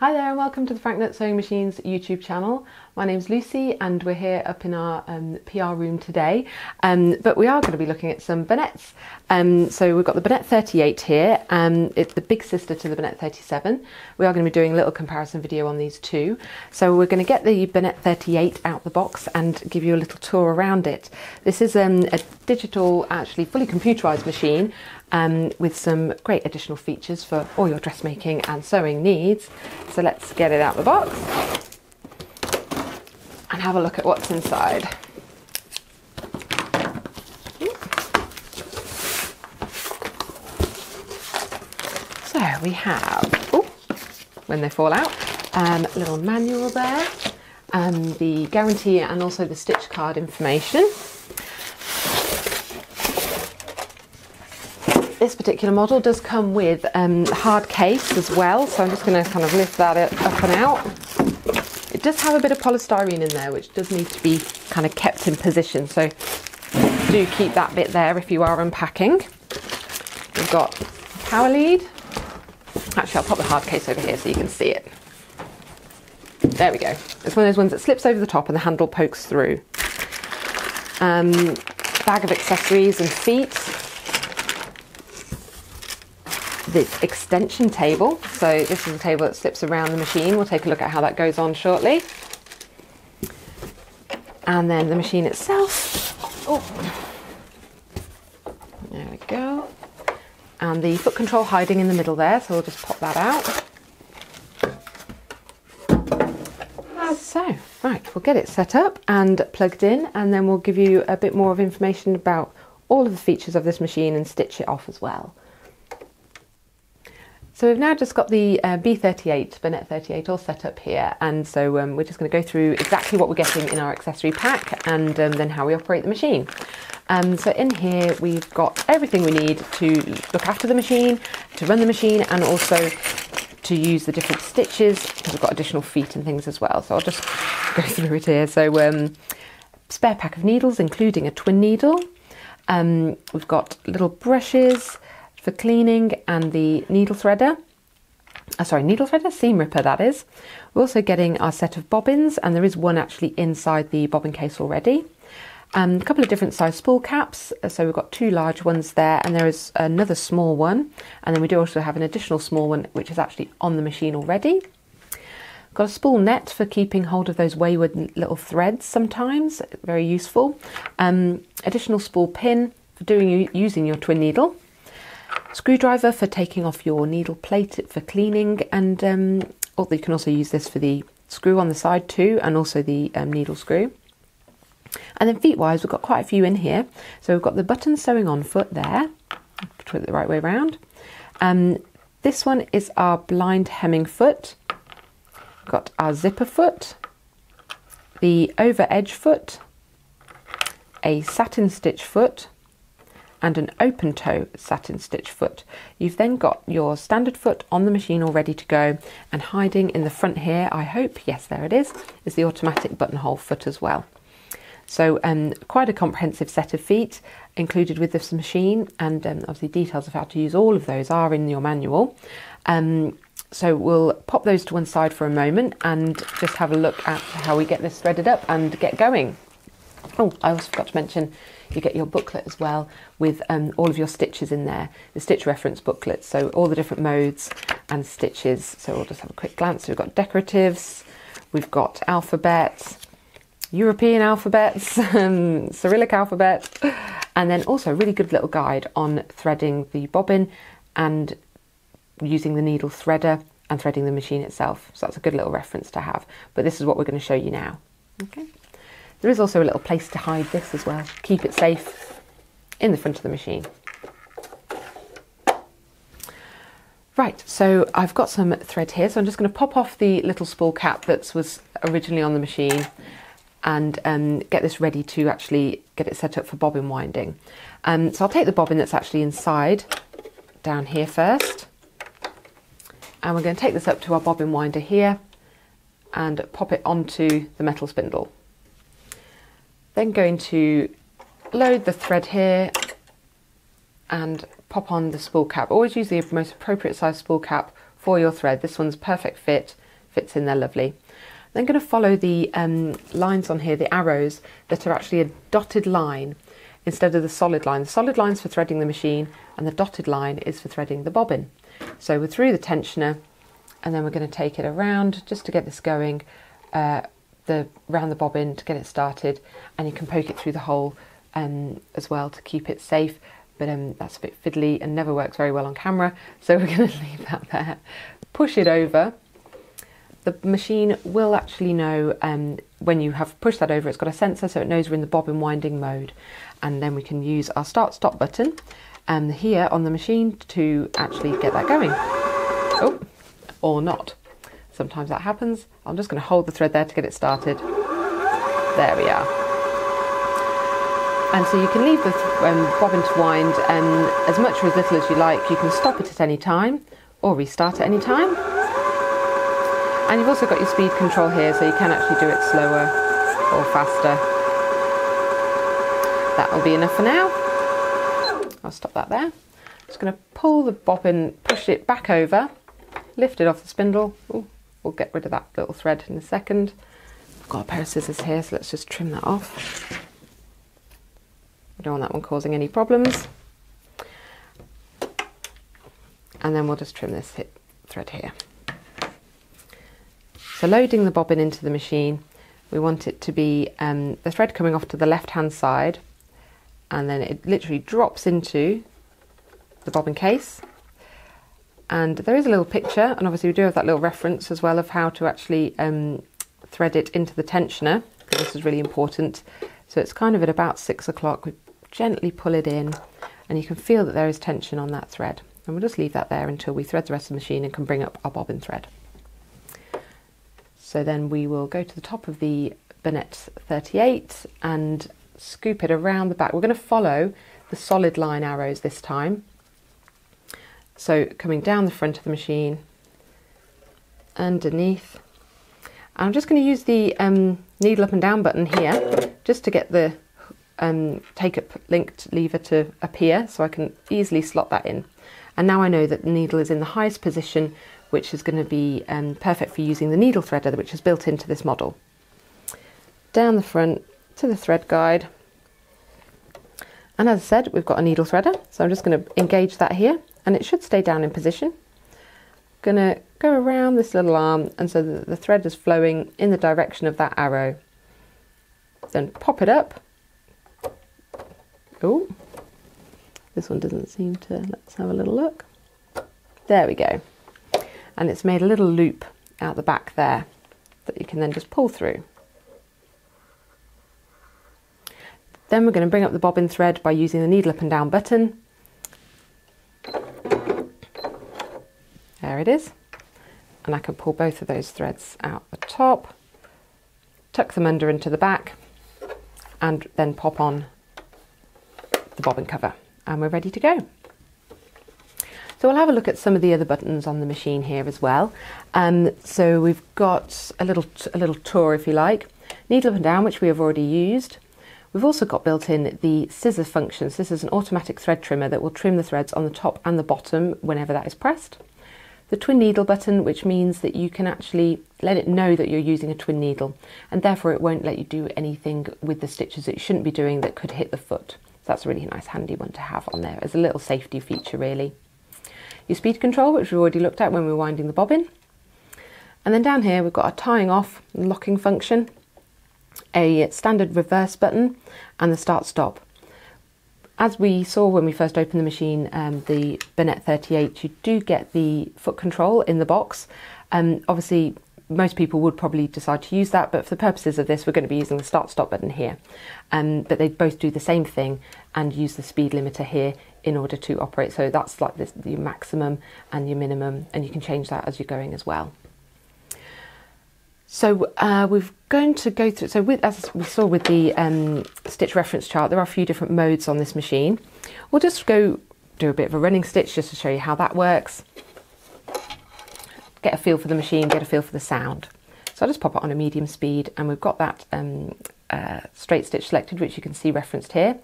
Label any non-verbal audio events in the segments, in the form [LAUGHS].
Hi there and welcome to the Frank Nutt Sewing Machines YouTube channel. My name's Lucy and we're here up in our um, PR room today, um, but we are going to be looking at some Bernettes. Um, so we've got the Bernette 38 here, um, it's the big sister to the Bernette 37. We are going to be doing a little comparison video on these two. So we're going to get the Bernette 38 out the box and give you a little tour around it. This is um, a digital, actually fully computerised machine um, with some great additional features for all your dressmaking and sewing needs. So let's get it out of the box and have a look at what's inside. So we have, when they fall out, um, a little manual there, um, the guarantee and also the stitch card information. This particular model does come with um, hard case as well, so I'm just going to kind of lift that up and out. It does have a bit of polystyrene in there, which does need to be kind of kept in position, so do keep that bit there if you are unpacking. We've got power lead. Actually, I'll pop the hard case over here so you can see it. There we go. It's one of those ones that slips over the top and the handle pokes through. Um, bag of accessories and feet this extension table. So this is a table that slips around the machine. We'll take a look at how that goes on shortly. And then the machine itself. Oh, there we go. And the foot control hiding in the middle there, so we'll just pop that out. So, right, we'll get it set up and plugged in, and then we'll give you a bit more of information about all of the features of this machine and stitch it off as well. So we've now just got the uh, B38, Bernette 38 all set up here and so um, we're just going to go through exactly what we're getting in our accessory pack and um, then how we operate the machine. Um, so in here we've got everything we need to look after the machine, to run the machine and also to use the different stitches because we've got additional feet and things as well. So I'll just go [LAUGHS] through it here. So um, spare pack of needles including a twin needle. Um, we've got little brushes, for cleaning and the needle threader. Uh, sorry, needle threader, seam ripper that is. We're also getting our set of bobbins and there is one actually inside the bobbin case already. Um, a couple of different size spool caps, uh, so we've got two large ones there and there is another small one and then we do also have an additional small one which is actually on the machine already. Got a spool net for keeping hold of those wayward little threads sometimes, very useful. Um, additional spool pin for doing using your twin needle screwdriver for taking off your needle plate for cleaning and um, or you can also use this for the screw on the side too and also the um, needle screw. And then feet wise we've got quite a few in here. So we've got the button sewing on foot there, put it the right way around. Um, this one is our blind hemming foot. We've got our zipper foot, the over edge foot, a satin stitch foot, and an open toe satin stitch foot. You've then got your standard foot on the machine all ready to go and hiding in the front here, I hope, yes there it is, is the automatic buttonhole foot as well. So um, quite a comprehensive set of feet included with this machine and um, obviously details of how to use all of those are in your manual. Um, so we'll pop those to one side for a moment and just have a look at how we get this threaded up and get going. Oh, I also forgot to mention you get your booklet as well with um, all of your stitches in there, the stitch reference booklet, so all the different modes and stitches. So we'll just have a quick glance. So we've got decoratives, we've got alphabets, European alphabets, [LAUGHS] um, Cyrillic alphabet, and then also a really good little guide on threading the bobbin and using the needle threader and threading the machine itself. So that's a good little reference to have. But this is what we're going to show you now. Okay. There is also a little place to hide this as well. Keep it safe in the front of the machine. Right, so I've got some thread here, so I'm just going to pop off the little spool cap that was originally on the machine and um, get this ready to actually get it set up for bobbin winding. Um, so I'll take the bobbin that's actually inside down here first and we're going to take this up to our bobbin winder here and pop it onto the metal spindle. Then going to load the thread here and pop on the spool cap. Always use the most appropriate size spool cap for your thread. This one's perfect fit fits in there lovely. Then going to follow the um, lines on here, the arrows that are actually a dotted line instead of the solid line. The solid line's for threading the machine and the dotted line is for threading the bobbin. So we're through the tensioner and then we're going to take it around just to get this going, uh, the round the bobbin to get it started and you can poke it through the hole um, as well to keep it safe but um, that's a bit fiddly and never works very well on camera so [LAUGHS] we're going to leave that there. Push it over. The machine will actually know um, when you have pushed that over it's got a sensor so it knows we're in the bobbin winding mode and then we can use our start stop button um, here on the machine to actually get that going. Oh, or not. Sometimes that happens. I'm just going to hold the thread there to get it started. There we are. And so you can leave the um, bobbin to wind um, as much or as little as you like. You can stop it at any time or restart at any time. And you've also got your speed control here so you can actually do it slower or faster. That will be enough for now. I'll stop that there. Just going to pull the bobbin, push it back over, lift it off the spindle. Ooh, we'll get rid of that little thread in a second. I've got a pair of scissors here, so let's just trim that off. I don't want that one causing any problems. And then we'll just trim this thread here. So loading the bobbin into the machine, we want it to be um, the thread coming off to the left hand side and then it literally drops into the bobbin case and there is a little picture and obviously we do have that little reference as well of how to actually um, thread it into the tensioner because this is really important so it's kind of at about six o'clock we gently pull it in and you can feel that there is tension on that thread and we'll just leave that there until we thread the rest of the machine and can bring up our bobbin thread so then we will go to the top of the Bernette 38 and scoop it around the back. We're going to follow the solid line arrows this time. So coming down the front of the machine, underneath. I'm just going to use the um, needle up and down button here just to get the um, take up linked lever to appear so I can easily slot that in. And now I know that the needle is in the highest position which is going to be um, perfect for using the needle threader which is built into this model. Down the front to the thread guide. And as I said, we've got a needle threader, so I'm just going to engage that here, and it should stay down in position. I'm Going to go around this little arm, and so the, the thread is flowing in the direction of that arrow. Then pop it up. Oh, this one doesn't seem to, let's have a little look. There we go. And it's made a little loop out the back there that you can then just pull through. Then we're going to bring up the bobbin thread by using the needle up and down button. There it is. And I can pull both of those threads out the top, tuck them under into the back, and then pop on the bobbin cover. And we're ready to go. So we'll have a look at some of the other buttons on the machine here as well. Um, so we've got a little, a little tour, if you like. Needle up and down, which we have already used. We've also got built in the scissor functions. This is an automatic thread trimmer that will trim the threads on the top and the bottom whenever that is pressed. The twin needle button, which means that you can actually let it know that you're using a twin needle and therefore it won't let you do anything with the stitches that you shouldn't be doing that could hit the foot. So that's a really nice handy one to have on there as a little safety feature really. Your speed control, which we've already looked at when we were winding the bobbin. And then down here we've got a tying off locking function a standard reverse button and the start stop. As we saw when we first opened the machine, um, the Bernette 38, you do get the foot control in the box. Um, obviously, most people would probably decide to use that, but for the purposes of this, we're going to be using the start stop button here. Um, but they both do the same thing and use the speed limiter here in order to operate. So that's like this, your maximum and your minimum, and you can change that as you're going as well. So uh, we're going to go through, so with, as we saw with the um, stitch reference chart, there are a few different modes on this machine. We'll just go do a bit of a running stitch just to show you how that works. Get a feel for the machine, get a feel for the sound. So I'll just pop it on a medium speed and we've got that um, uh, straight stitch selected, which you can see referenced here.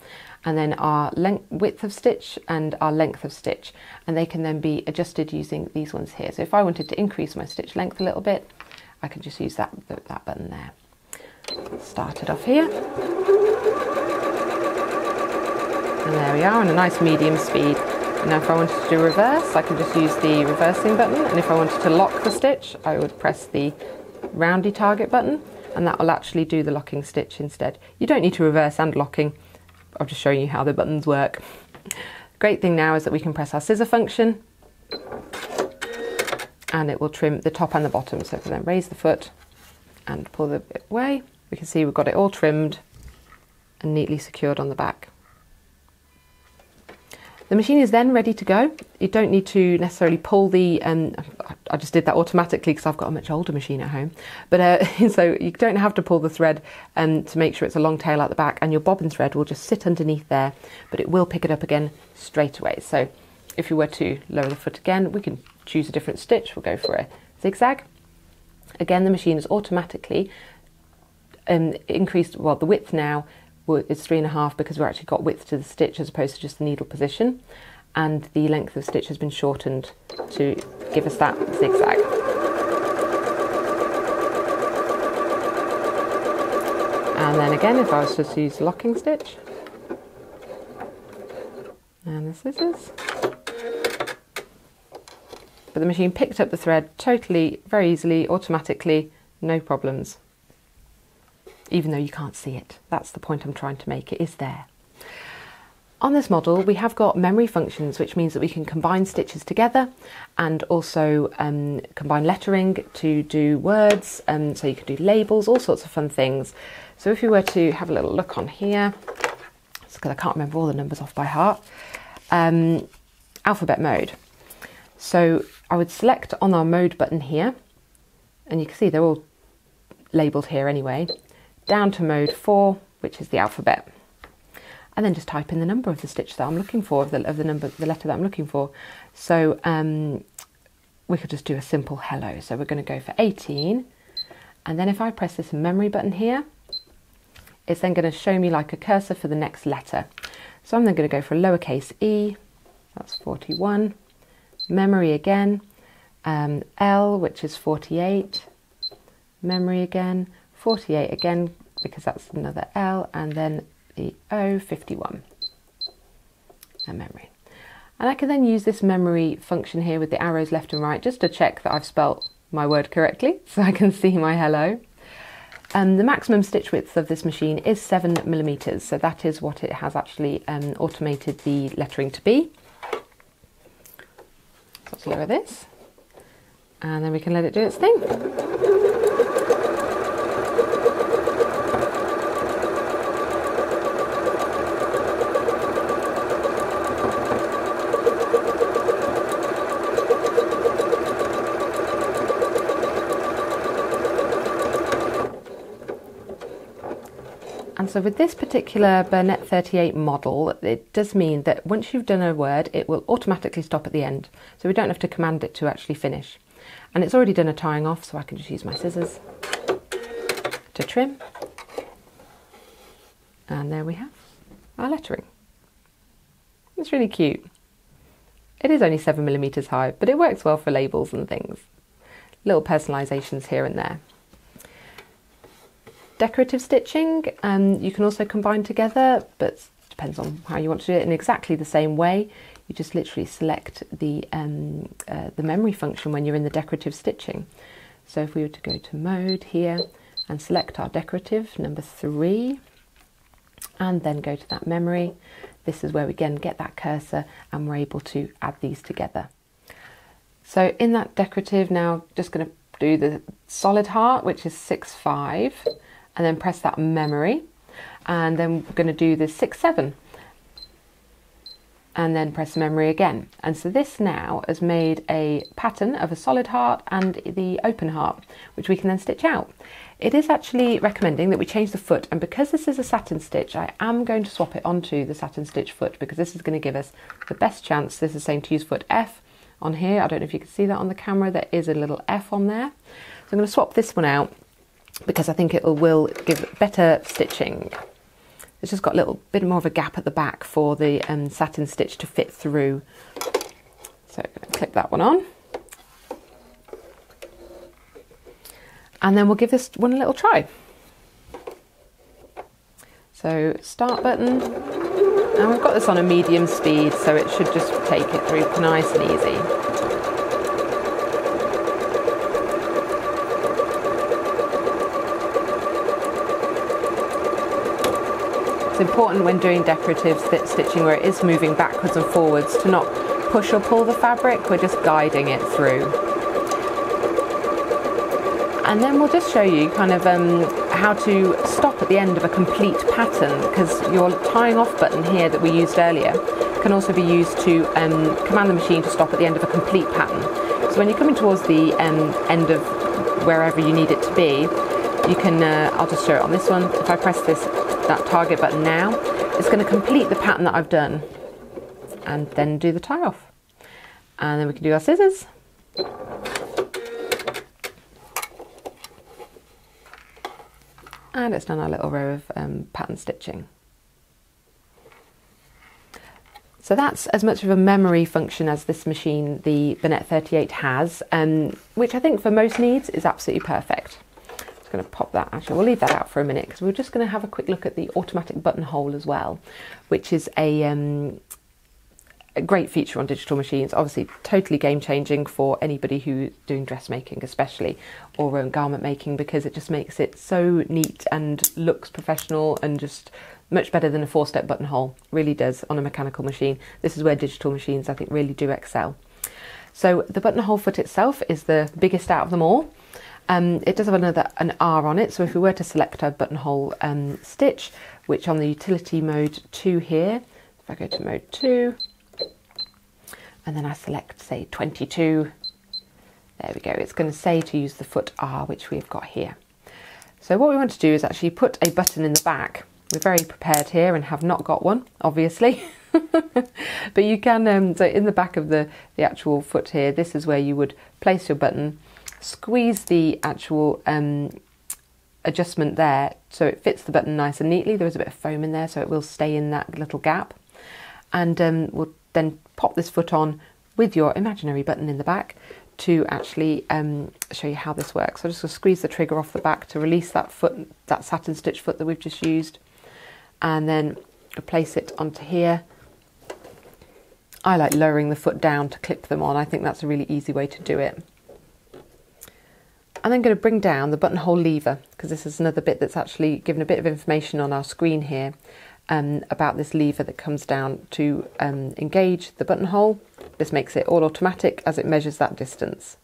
And then our length, width of stitch and our length of stitch. And they can then be adjusted using these ones here. So if I wanted to increase my stitch length a little bit, I can just use that, that button there. Start it off here. And there we are on a nice medium speed. Now if I wanted to do reverse, I can just use the reversing button. And if I wanted to lock the stitch, I would press the roundy target button and that will actually do the locking stitch instead. You don't need to reverse and locking. I'm just showing you how the buttons work. Great thing now is that we can press our scissor function and it will trim the top and the bottom. So if we then raise the foot and pull the bit away, we can see we've got it all trimmed and neatly secured on the back. The machine is then ready to go. You don't need to necessarily pull the, um, I just did that automatically because I've got a much older machine at home. But uh, [LAUGHS] so you don't have to pull the thread um, to make sure it's a long tail at the back and your bobbin thread will just sit underneath there, but it will pick it up again straight away. So if you were to lower the foot again, we can choose a different stitch. We'll go for a zigzag. Again, the machine is automatically um, increased, well, the width now is three and a half because we've actually got width to the stitch as opposed to just the needle position. And the length of stitch has been shortened to give us that zigzag. And then again, if I was to use the locking stitch, and the scissors. But the machine picked up the thread totally, very easily, automatically, no problems even though you can't see it. That's the point I'm trying to make, it is there. On this model, we have got memory functions, which means that we can combine stitches together and also um, combine lettering to do words. Um, so you can do labels, all sorts of fun things. So if you were to have a little look on here, because I can't remember all the numbers off by heart, um, alphabet mode. So I would select on our mode button here, and you can see they're all labelled here anyway down to mode 4, which is the alphabet. And then just type in the number of the stitch that I'm looking for, of the, of the number, the letter that I'm looking for. So um, we could just do a simple hello. So we're going to go for 18. And then if I press this memory button here, it's then going to show me like a cursor for the next letter. So I'm then going to go for a lowercase e, that's 41, memory again, um, L, which is 48, memory again, 48 again because that's another L and then the O 51 and memory. And I can then use this memory function here with the arrows left and right just to check that I've spelt my word correctly [LAUGHS] so I can see my hello. Um, the maximum stitch width of this machine is 7 millimeters, so that is what it has actually um, automated the lettering to be. Lower this and then we can let it do its thing. And so with this particular Bernette 38 model, it does mean that once you've done a word, it will automatically stop at the end. So we don't have to command it to actually finish. And it's already done a tying off, so I can just use my scissors to trim. And there we have our lettering. It's really cute. It is only seven millimeters high, but it works well for labels and things. Little personalizations here and there decorative stitching um, you can also combine together but depends on how you want to do it in exactly the same way. You just literally select the um, uh, the memory function when you're in the decorative stitching. So if we were to go to mode here and select our decorative number three and then go to that memory this is where we again get that cursor and we're able to add these together. So in that decorative now just going to do the solid heart which is 6 5 and then press that memory and then we're going to do the 6 7 and then press memory again. And so this now has made a pattern of a solid heart and the open heart which we can then stitch out. It is actually recommending that we change the foot and because this is a satin stitch I am going to swap it onto the satin stitch foot because this is going to give us the best chance. This is saying to use foot F on here. I don't know if you can see that on the camera. There is a little F on there. So I'm going to swap this one out because I think it will give better stitching. It's just got a little bit more of a gap at the back for the um, satin stitch to fit through. So click that one on. And then we'll give this one a little try. So start button, and we've got this on a medium speed, so it should just take it through nice and easy. It's important when doing decorative stitching where it is moving backwards and forwards to not push or pull the fabric, we're just guiding it through. And then we'll just show you kind of um, how to stop at the end of a complete pattern because your tying off button here that we used earlier can also be used to um, command the machine to stop at the end of a complete pattern. So when you're coming towards the um, end of wherever you need it to be, you can, uh, I'll just show it on this one. If I press this that target button now, it's going to complete the pattern that I've done and then do the tie off. And then we can do our scissors. And it's done our little row of um, pattern stitching. So that's as much of a memory function as this machine, the Bernette 38 has, um, which I think for most needs is absolutely perfect going to pop that, actually we'll leave that out for a minute because we're just going to have a quick look at the automatic buttonhole as well, which is a, um, a great feature on digital machines. Obviously, totally game changing for anybody who's doing dressmaking, especially, or um, garment making, because it just makes it so neat and looks professional and just much better than a four step buttonhole. Really does on a mechanical machine. This is where digital machines, I think, really do excel. So, the buttonhole foot itself is the biggest out of them all. Um, it does have another an R on it, so if we were to select a buttonhole um, stitch, which on the utility mode 2 here, if I go to mode 2, and then I select say 22, there we go, it's going to say to use the foot R, which we've got here. So what we want to do is actually put a button in the back. We're very prepared here and have not got one, obviously. [LAUGHS] but you can, um, so in the back of the, the actual foot here, this is where you would place your button squeeze the actual um, adjustment there so it fits the button nice and neatly. There is a bit of foam in there so it will stay in that little gap. And um, we'll then pop this foot on with your imaginary button in the back to actually um, show you how this works. So I'm just going to squeeze the trigger off the back to release that foot, that satin stitch foot that we've just used. And then place it onto here. I like lowering the foot down to clip them on. I think that's a really easy way to do it. I'm then going to bring down the buttonhole lever because this is another bit that's actually given a bit of information on our screen here um, about this lever that comes down to um, engage the buttonhole. This makes it all automatic as it measures that distance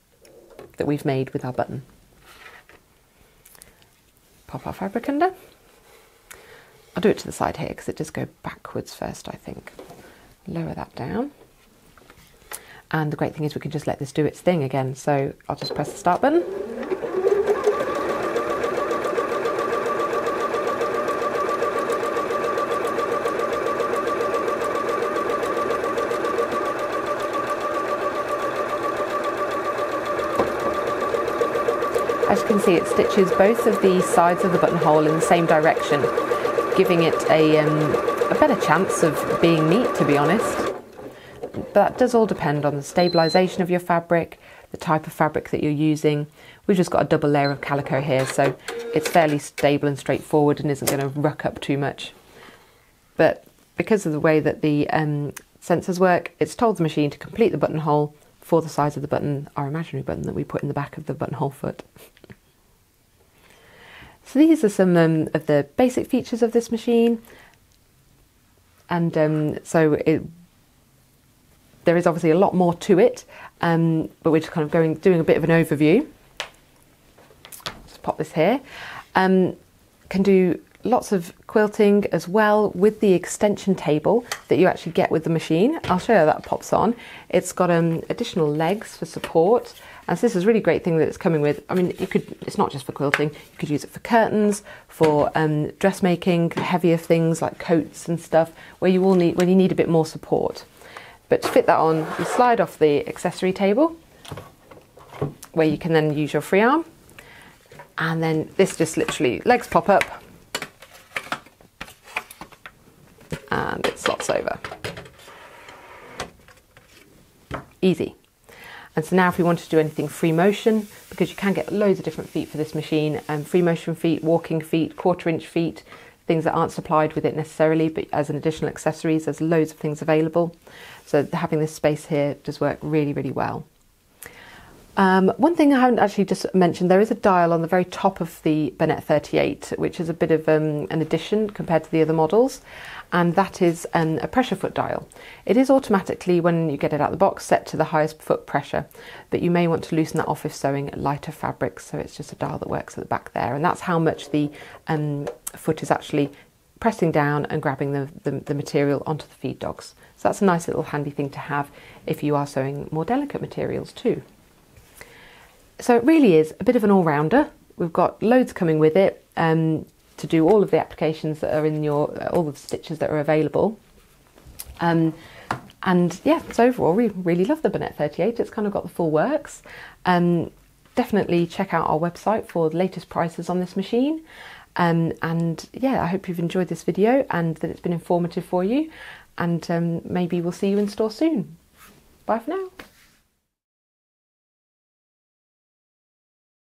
that we've made with our button. Pop our fabric under. I'll do it to the side here because it does go backwards first, I think. Lower that down. And the great thing is we can just let this do its thing again. So I'll just press the start button. As you can see, it stitches both of the sides of the buttonhole in the same direction, giving it a, um, a better chance of being neat, to be honest. But that does all depend on the stabilisation of your fabric, the type of fabric that you're using. We've just got a double layer of calico here, so it's fairly stable and straightforward and isn't going to ruck up too much. But because of the way that the um, sensors work, it's told the machine to complete the buttonhole for the size of the button, our imaginary button that we put in the back of the buttonhole foot. So these are some um, of the basic features of this machine. And um, so it, there is obviously a lot more to it, um, but we're just kind of going doing a bit of an overview. Just pop this here. Um, can do lots of quilting as well with the extension table that you actually get with the machine. I'll show you how that pops on. It's got um, additional legs for support and so this is a really great thing that it's coming with. I mean, you could, it's not just for quilting, you could use it for curtains, for um, dressmaking, heavier things like coats and stuff, where you will need, when you need a bit more support. But to fit that on, you slide off the accessory table, where you can then use your free arm. And then this just literally, legs pop up, and it slots over. Easy. And so now if we want to do anything free motion, because you can get loads of different feet for this machine, um, free motion feet, walking feet, quarter inch feet, things that aren't supplied with it necessarily, but as an additional accessories, there's loads of things available. So having this space here does work really, really well. Um, one thing I haven't actually just mentioned, there is a dial on the very top of the Bernette 38, which is a bit of um, an addition compared to the other models, and that is an, a pressure foot dial. It is automatically, when you get it out of the box, set to the highest foot pressure, but you may want to loosen that off if sewing lighter fabrics, so it's just a dial that works at the back there, and that's how much the um, foot is actually pressing down and grabbing the, the, the material onto the feed dogs. So that's a nice little handy thing to have if you are sewing more delicate materials too. So it really is a bit of an all-rounder. We've got loads coming with it um, to do all of the applications that are in your, all of the stitches that are available. Um, and yeah, so overall, we really love the Bernette 38. It's kind of got the full works. Um, definitely check out our website for the latest prices on this machine. Um, and yeah, I hope you've enjoyed this video and that it's been informative for you. And um, maybe we'll see you in store soon. Bye for now.